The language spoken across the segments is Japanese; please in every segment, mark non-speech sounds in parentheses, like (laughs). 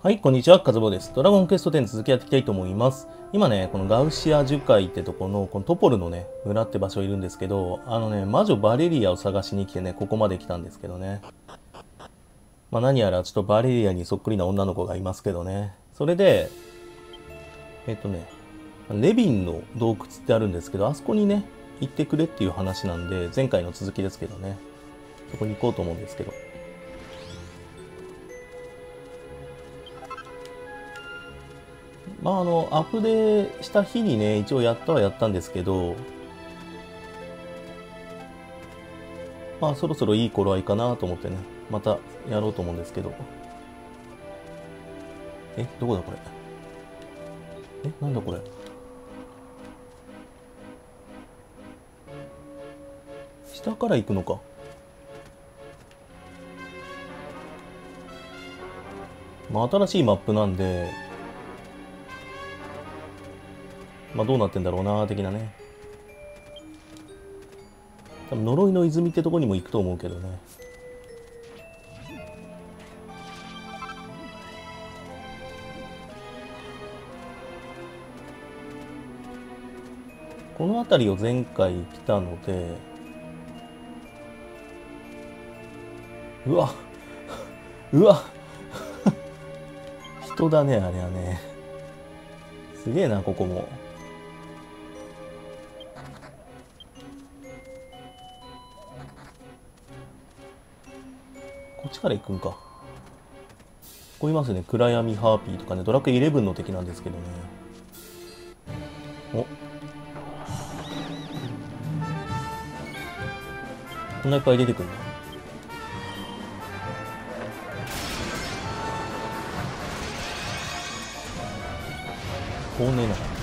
はい、こんにちは、カズボです。ドラゴンクエスト10続きやっていきたいと思います。今ね、このガウシア樹海ってとこの、このトポルのね、村って場所いるんですけど、あのね、魔女バレリアを探しに来てね、ここまで来たんですけどね。まあ何やらちょっとバレリアにそっくりな女の子がいますけどね。それで、えっとね、レビンの洞窟ってあるんですけど、あそこにね、行ってくれっていう話なんで、前回の続きですけどね。そこに行こうと思うんですけど。まああの、アップデーした日にね、一応やったはやったんですけど、まあそろそろいい頃合いかなと思ってね、またやろうと思うんですけど。え、どこだこれ？え、なんだこれ？下から行くのか？まあ新しいマップなんで、まあどうなってんだろうな的なね。多分呪いの泉ってとこにも行くと思うけどね。この辺りを前回来たので、うわうわ人だね、あれはね。すげえな、ここも。ちから行くんか。ここいますね。暗闇ハーピーとかね。ドラクエ11の敵なんですけどね。おこんないっぱい出てくるんだ。こんなにな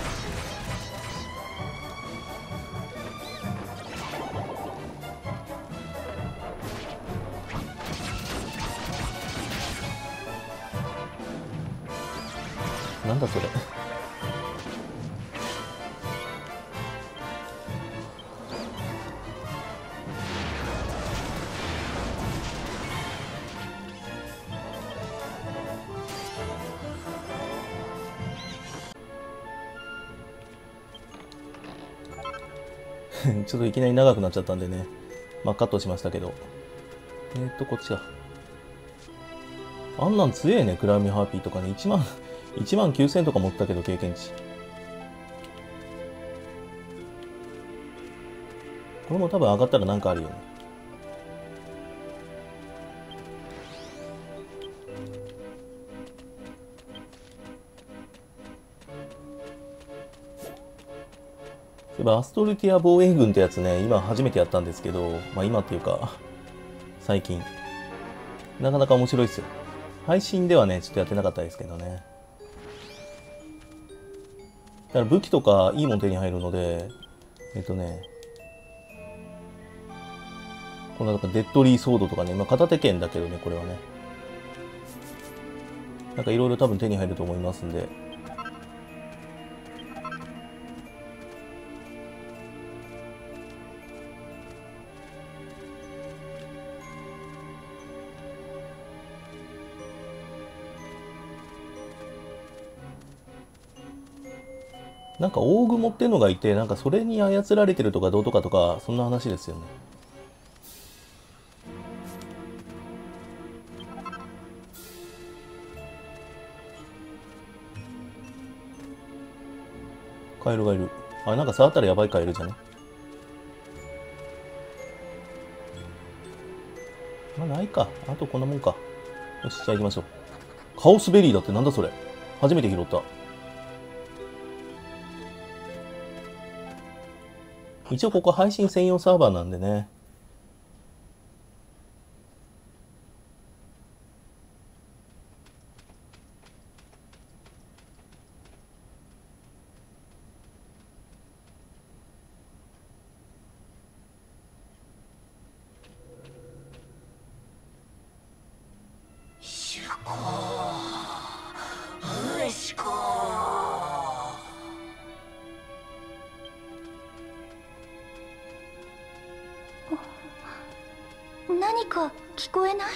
きなり長くなっちゃったんでね、まあカットしましたけど。えー、っと、こっちか。あんなん強えね、クラウミハーピーとかね。1万 (laughs) 1万9000とか持ったけど経験値これも多分上がったらなんかあるよねそういえばアストルティア防衛軍ってやつね今初めてやったんですけどまあ今っていうか最近。なかなか面白いっすよ。配信ではねちょっとやってなかったですけどね。だから武器とかいいもん手に入るので、えっとね、このなんかデッドリーソードとかね、まあ、片手剣だけどね、これはね。なんかいろいろ多分手に入ると思いますんで、か大具持ってんのがいて、なんかそれに操られてるとかどうとかとか、そんな話ですよね。カエルがいる。あ、なんか触ったらやばいカエルじゃね？まあないか。あとこんなもんか。よし、じゃあ行きましょう。カオスベリーだってなんだそれ。初めて拾った。一応ここ配信専用サーバーなんでね。か聞こえない？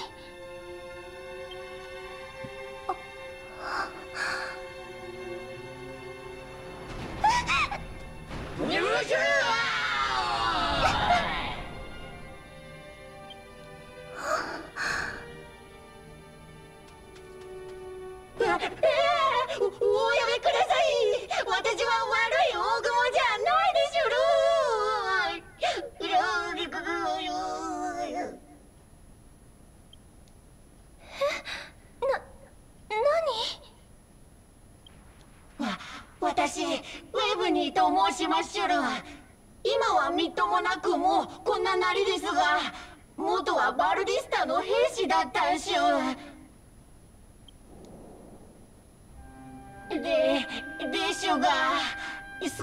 が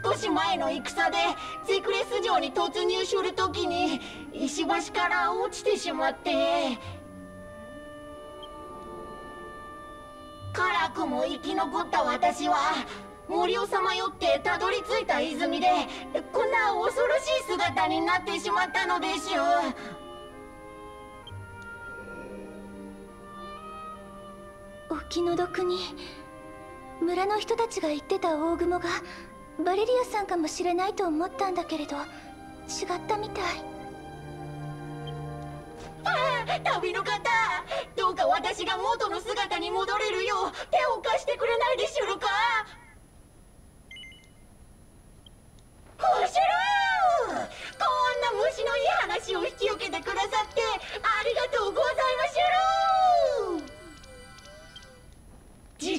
少し前の戦でゼクレス城に突入するときに石橋から落ちてしまって辛くも生き残った私は森をさまよってたどり着いた泉でこんな恐ろしい姿になってしまったのでしょうお気の毒に村の人たちが言ってた大雲がバレリアさんかもしれないと思ったんだけれど違ったみたい。ああ旅の方どうか私が元の姿に戻れるよう手を貸してくれないでしょうか？星こんな虫のいい話を引き受けてくださってありがとうございます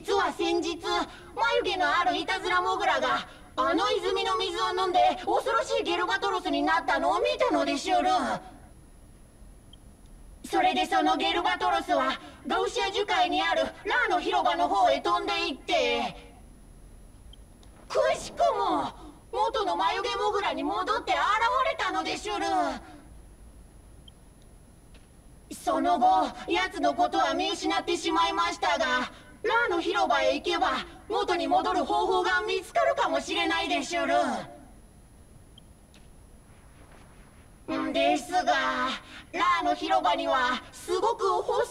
実は先日眉毛のあるいたずらモグラがあの泉の水を飲んで恐ろしいゲルバトロスになったのを見たのでしゅる。それでそのゲルバトロスはガウシア樹海にあるラーの広場の方へ飛んでいってくしくも元の眉毛モグラに戻って現れたのでしゅる。その後奴のことは見失ってしまいましたがラーの広場へ行けば元に戻る方法が見つかるかもしれないでしゅる。ですがラーの広場にはすごく細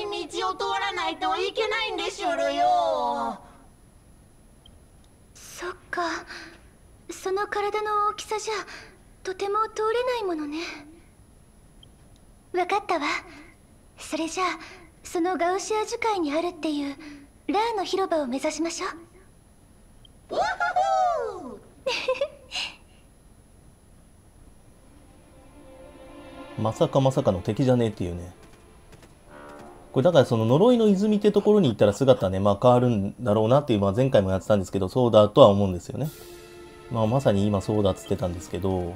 い道を通らないといけないんでしゅるよ。そっか。その体の大きさじゃとても通れないものね。分かったわ。それじゃあそのガウシア樹海にあるっていうラーの広場を目指しましょう。まさかまさかの敵じゃねえっていうね。これだからその呪いの泉ってところに行ったら姿ね、まあ変わるんだろうなっていう、まあ前回もやってたんですけど、そうだとは思うんですよね。まあ、まさに今そうだっつってたんですけど、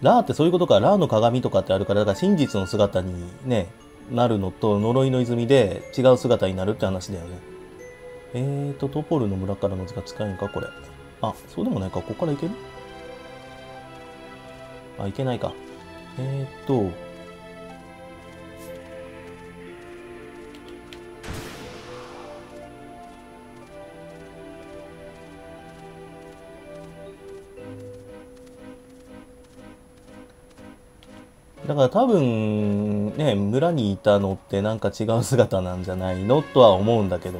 ラーってそういうことか、ラーの鏡とかってあるから、だから真実の姿にね、なるのと、呪いの泉で違う姿になるって話だよね。えーと、トポルの村からの図が近いんか、これ。あ、そうでもないか、ここから行ける？あ、行けないか。えーと、だから多分ね、村にいたのってなんか違う姿なんじゃないのとは思うんだけど。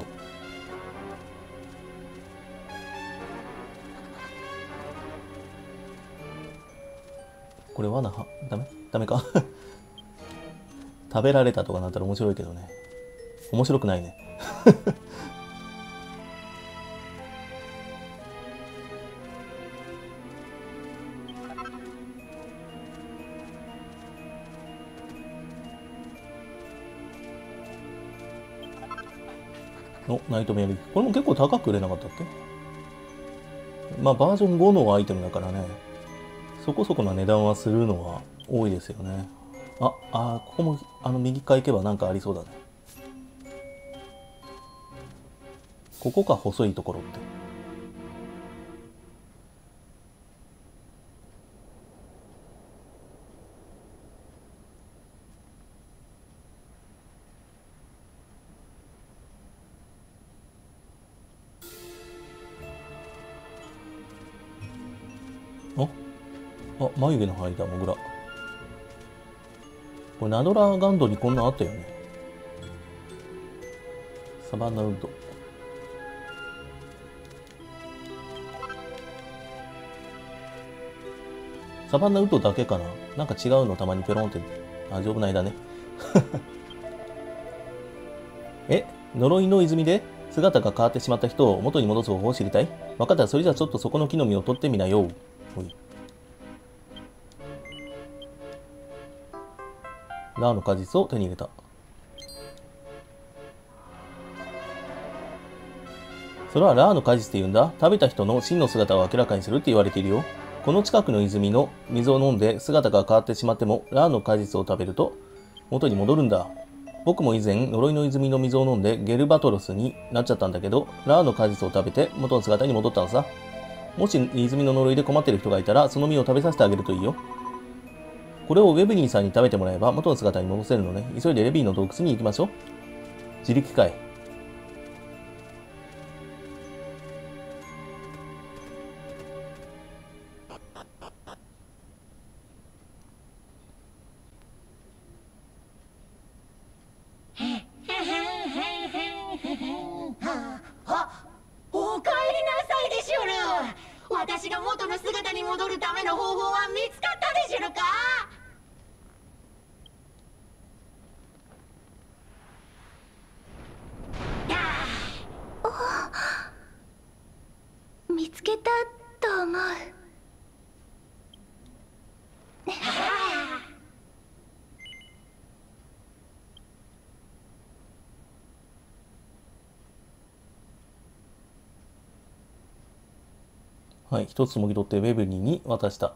これ罠？は、ダメ？ダメか？(laughs) 食べられたとかなったら面白いけどね。面白くないね。(laughs) お、ナイトメアリー。これも結構高く売れなかったっけ？まあ、バージョン5のアイテムだからね、そこそこな値段はするのは多いですよね。あ、あ、ここも、あの、右側行けばなんかありそうだね。ここか、細いところって。あ、眉毛の生えたモグラ。これナドラーガンドにこんなんあったよね。サバンナウッド。サバンナウトだけかななんか違うのたまにピョロンって、あ、丈夫な間ね。(laughs) え呪いの泉で姿が変わってしまった人を元に戻す方法を知りたい？分かったらそれじゃちょっとそこの木の実を取ってみなよ。ほい。ラーの果実を手に入れた。それはラーの果実って言うんだ。食べた人の真の姿を明らかにするって言われているよ。この近くの泉の水を飲んで姿が変わってしまっても、ラーの果実を食べると元に戻るんだ。僕も以前、呪いの泉の水を飲んでゲルバトロスになっちゃったんだけど、ラーの果実を食べて元の姿に戻ったのさ。もし泉の呪いで困ってる人がいたら、その実を食べさせてあげるといいよ。これをウェブニーさんに食べてもらえば元の姿に戻せるのね。急いでレビーの洞窟に行きましょう。自力かい。はい、1つもぎ取ってウェブリーに渡した。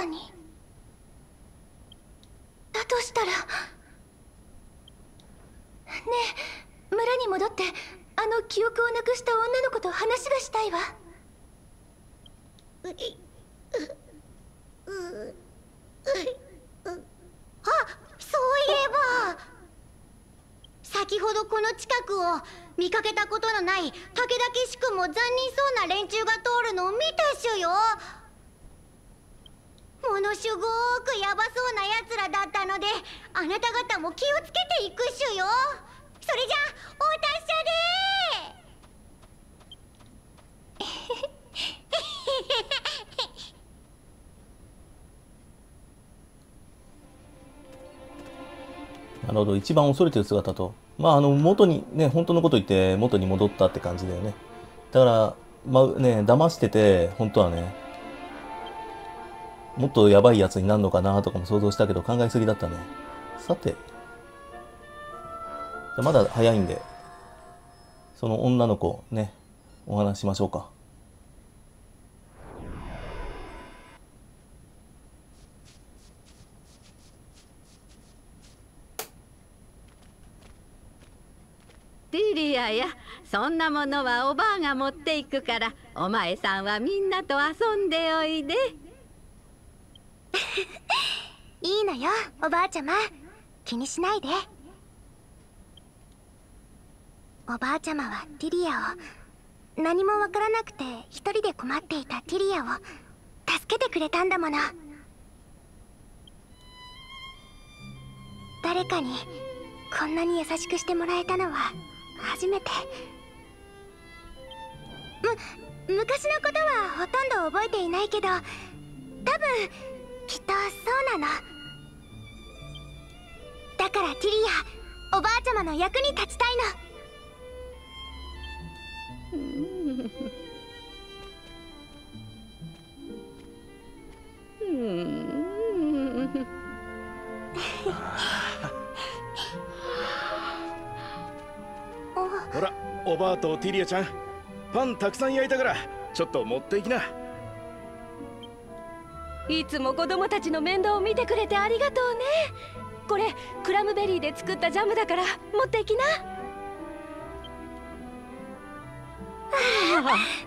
ている姿に。だとしたら。ねえ村に戻ってあの記憶をなくした女の子と話がしたいわ。あそういえば。先ほどこの近くを見かけたことのない武田騎士君も残忍そうな連中が通るのを見たっしょよ。ものすごくヤバそうな奴らだったのであなた方も気をつけていくっしょよ。それじゃお達者でなるほど一番恐れてる姿と。まああの元にね本当のこと言って元に戻ったって感じだよね。だからまあね騙してて本当はねもっとやばいやつになるのかなとかも想像したけど考えすぎだったね。さてじゃまだ早いんでその女の子ねお話ししましょうか。ティリアやそんなものはおばあが持っていくからお前さんはみんなと遊んでおいで。いいのよおばあちゃま。気にしないで。おばあちゃまはティリアを。何もわからなくて一人で困っていたティリアを。助けてくれたんだもの。誰かにこんなに優しくしてもらえたのは初めて。む昔のことはほとんど覚えていないけど多分きっとそうなの。だから。ティリアおばあちゃまの役に立ちたいの。ほらおばあとティリアちゃんパンたくさん焼いたからちょっと持っていきな。いつも子供たちの面倒を見てくれてありがとうねこれクラムベリーで作ったジャムだから持っていきな。(laughs)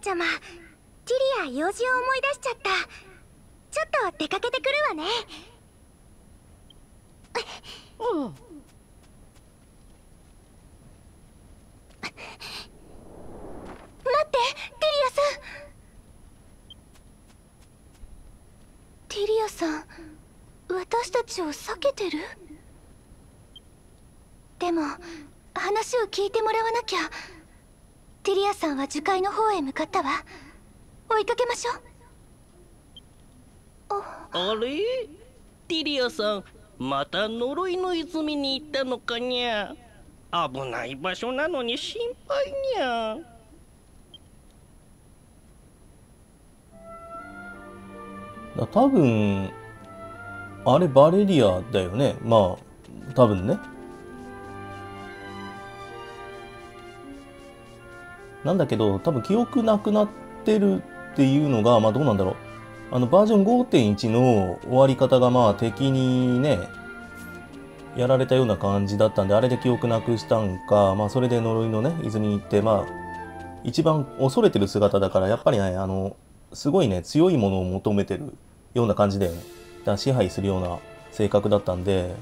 ちゃまティリア用事を思い出しちゃった。ちょっと出かけてくるわね。う待ってティリアさん。ティリアさん私たちを避けてる？でも話を聞いてもらわなきゃ。ティリアさんは樹海の方へ向かったわ。追いかけましょう。あれ？ティリアさんまた呪いの泉に行ったのかにゃ。危ない場所なのに心配にゃ。だ多分あれバレリアだよね。まあ多分ねなんだけど多分記憶なくなってるっていうのがまあどうなんだろう。あのバージョン5.1の終わり方がまあ敵にねやられたような感じだったんであれで記憶なくしたんかまあそれで呪いのね泉に行ってまあ一番恐れてる姿だからやっぱりねあのすごいね強いものを求めてるような感じだよね。だ支配するような性格だったんで、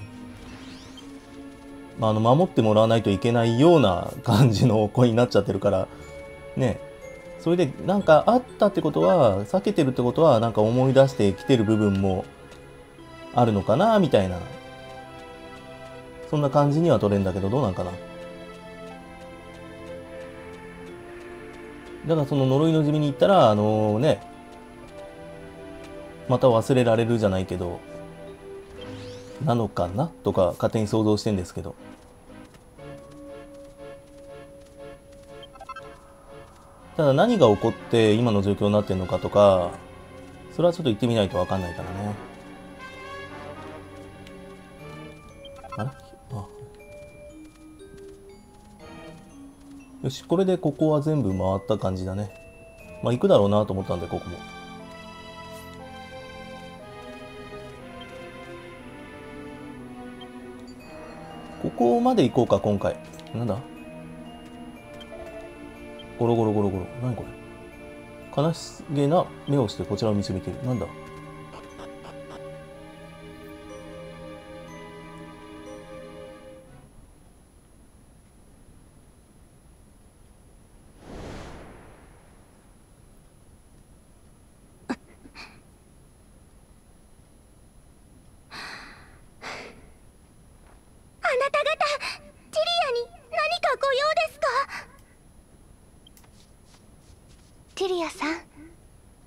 まあ、あの守ってもらわないといけないような感じの子になっちゃってるからね。それでなんかあったってことは避けてるってことはなんか思い出してきてる部分もあるのかなみたいな。そんな感じには取れんだけどどうなんかな。だからその呪いの泉に行ったらあのね。また忘れられるじゃないけど。なのかな？とか勝手に想像してんですけど。ただ何が起こって今の状況になってるのかとかそれはちょっと行ってみないと分かんないからね。あれ？あ。よしこれでここは全部回った感じだね。まあ行くだろうなと思ったんでここも。ここまで行こうか今回。なんだ？ゴロゴロゴロゴロ。何これ。悲しげな目をしてこちらを見つめている。なんだ？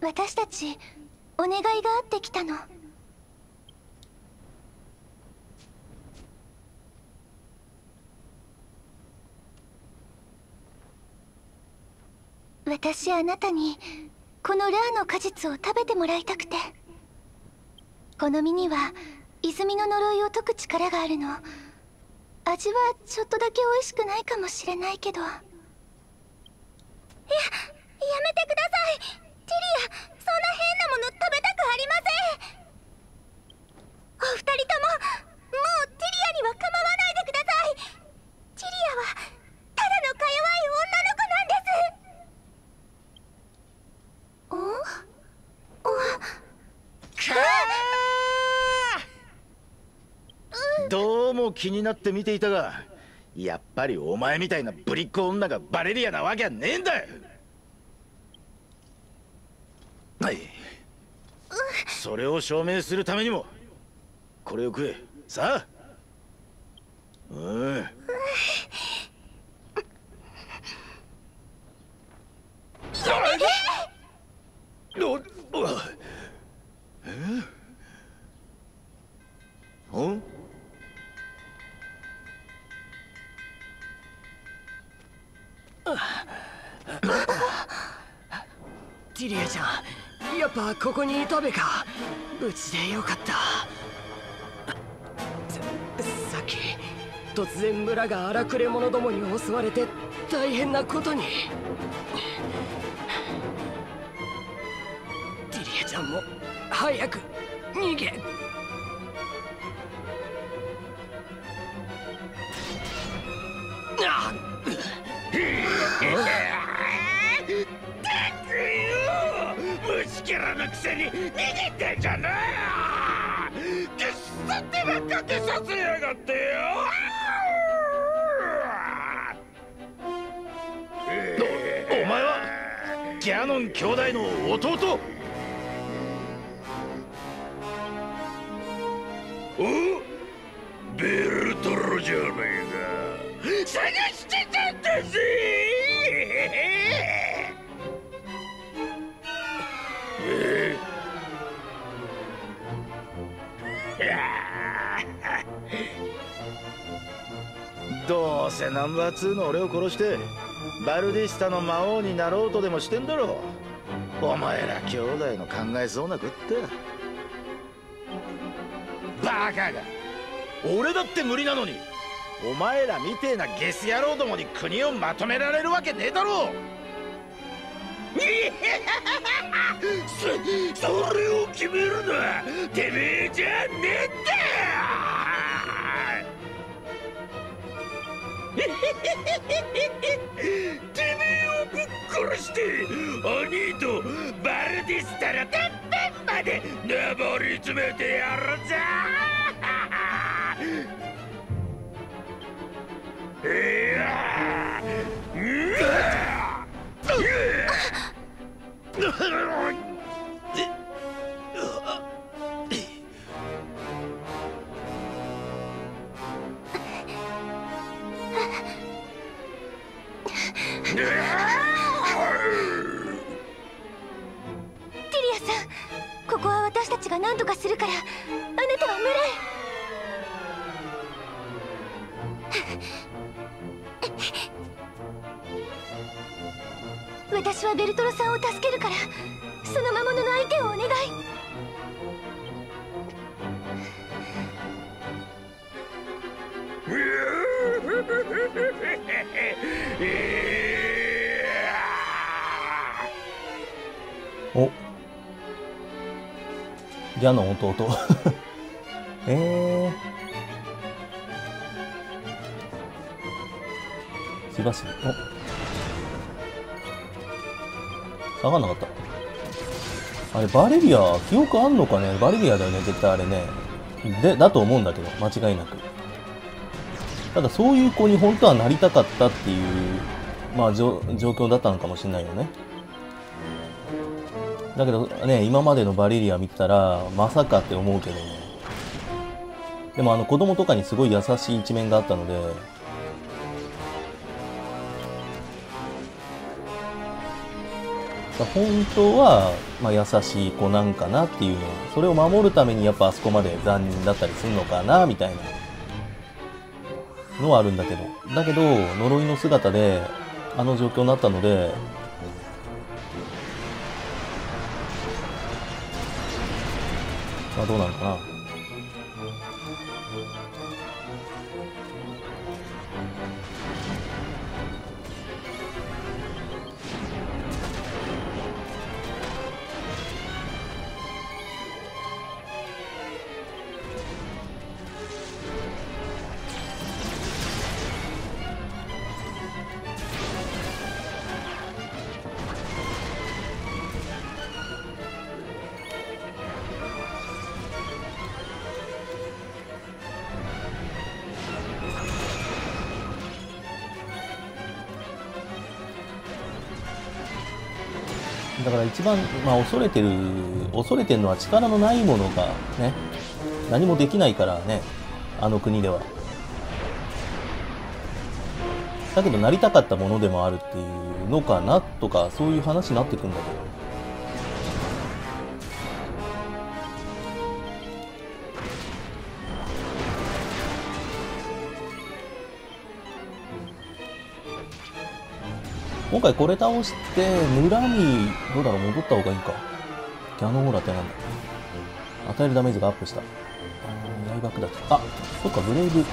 私たちお願いがあってきたの。私あなたにこのラーの果実を食べてもらいたくて。この実には泉の呪いを解く力があるの。味はちょっとだけ美味しくないかもしれないけど。ややめてください。リアそんな変なもの食べたくありませんお二人とももうティリアには構わないでください。ティリアはただのか弱い女の子なんです。おおかどうも気になって見ていたがやっぱりお前みたいなぶりっ子女がバレリアなわけはねえんだはい。それを証明するためにもこれを食え。さあ。うん？ティリアちゃんやっぱここにいたべか。無事でよかった。さっき突然村が荒くれ者どもに襲われて大変なことに。ティリアちゃんも早く逃げ。あ虫のくせに逃げてんじゃねえよくっさ手ばっかけさせやがってよ。おお前はギャノン兄弟の弟？おベルトロじゃねえか。探してたんだぜ！せナンバー2の俺を殺してバルディスタの魔王になろうとでもしてんだろお前ら兄弟の考えそうなこった。バカが俺だって無理なのにお前らみてえなゲス野郎どもに国をまとめられるわけねえだろ (laughs) そそれを決めるのはてめえじゃねえんだてめえをぶっ殺して兄とバルディスタのてっぺんまで登り詰めてやるぞいやうわテティリアさんここは私たちが何とかするからあなたは村へ私はベルトロさんを助けるからその魔物の相手をお願い。お (laughs) ギャノン弟。(laughs) えー。火走りお。下がんなかった。あれバレリア記憶あんのかね？バレリアだよね絶対あれね。でだと思うんだけど間違いなく。ただそういう子に本当はなりたかったっていうまあ状況だったのかもしれないよね。だけどね、今までのバレリア見たら、まさかって思うけどね。でもあの子供とかにすごい優しい一面があったので、本当は、まあ、優しい子なんかなっていうの。それを守るためにやっぱあそこまで残忍だったりするのかなみたいな。のはあるんだけど。だけど呪いの姿であの状況になったのでまあどうなだから一番、まあ、恐れてる恐れてるのは力のないものがね何もできないからねあの国では。だけどなりたかったものでもあるっていうのかなとかそういう話になってくんだけど。今回これ倒して村にどうだろう戻った方がいいか。キャノンオーラってなんだ。与えるダメージがアップした。あ刃砕きあそっかブレイブ。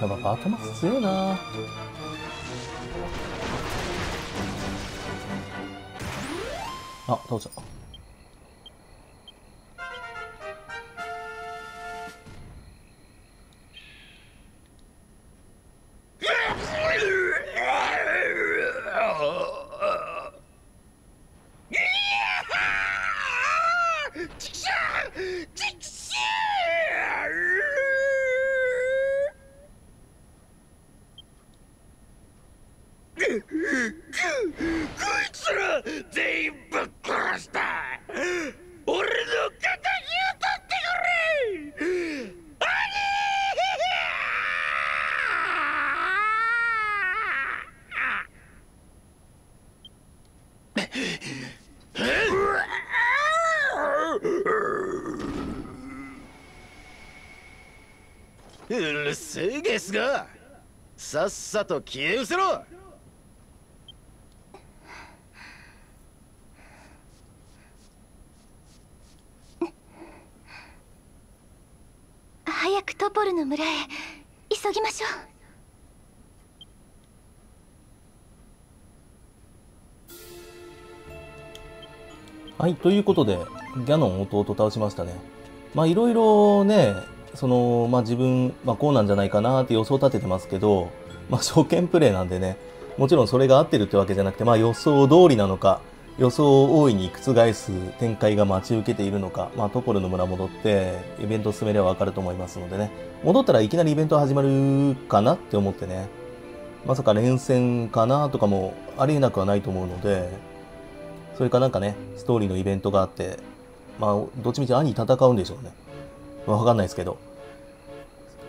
やっぱバトマス強いな。あどうぞうるせえゲスが。さっさと消え失せろ。早くトポルの村へ急ぎましょう。はい、ということで、ギャノン弟倒しましたね。まあいろいろね、その、まあ自分、まあこうなんじゃないかなって予想立ててますけど、まあ初見プレイなんでね、もちろんそれが合ってるってわけじゃなくて、まあ予想通りなのか、予想を大いに覆す展開が待ち受けているのか、まあトポルの村戻って、イベント進めればわかると思いますのでね、戻ったらいきなりイベント始まるかなって思ってね、まさか連戦かなとかもありえなくはないと思うので、それかなんかね、ストーリーのイベントがあって、まあ、どっちみち兄戦うんでしょうね。わかんないですけど。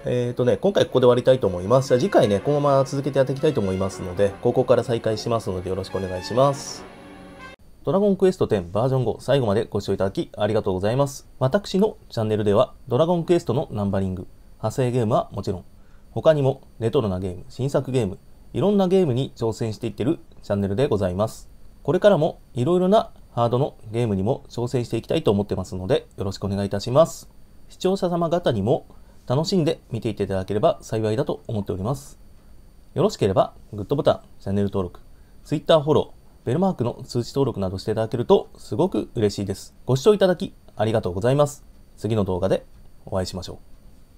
えっ、とね、今回ここで終わりたいと思います。じゃあ次回ね、このまま続けてやっていきたいと思いますので、ここから再開しますのでよろしくお願いします。ドラゴンクエスト10バージョン5最後までご視聴いただきありがとうございます。私のチャンネルではドラゴンクエストのナンバリング、派生ゲームはもちろん、他にもレトロなゲーム、新作ゲーム、いろんなゲームに挑戦していってるチャンネルでございます。これからもいろいろなハードのゲームにも挑戦していきたいと思ってますのでよろしくお願いいたします。視聴者様方にも楽しんで見ていていただければ幸いだと思っております。よろしければグッドボタン、チャンネル登録、Twitter フォロー、ベルマークの通知登録などしていただけるとすごく嬉しいです。ご視聴いただきありがとうございます。次の動画でお会いしましょう。